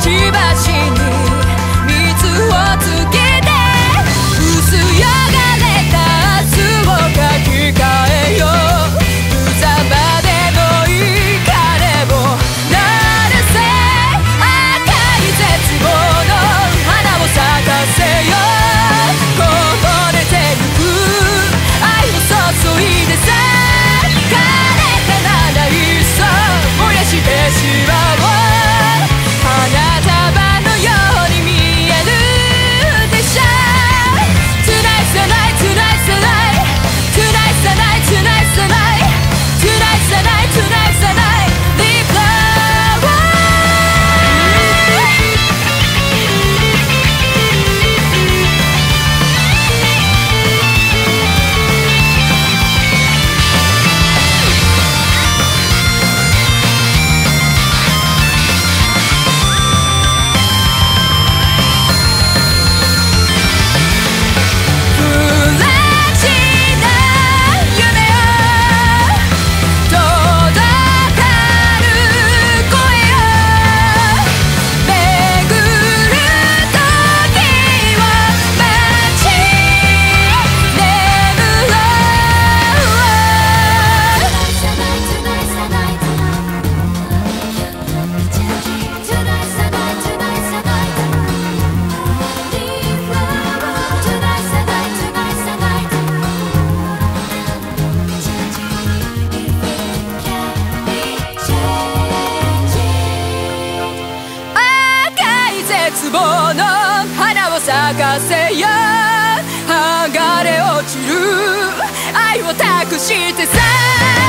집 앞이 託してさ